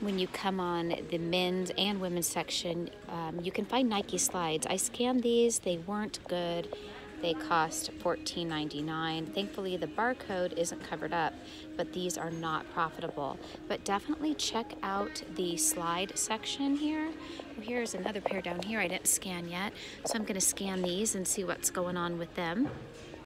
when you come on the men's and women's section, um, you can find Nike slides. I scanned these, they weren't good. They cost $14.99. Thankfully, the barcode isn't covered up, but these are not profitable. But definitely check out the slide section here. Oh, here's another pair down here I didn't scan yet, so I'm gonna scan these and see what's going on with them.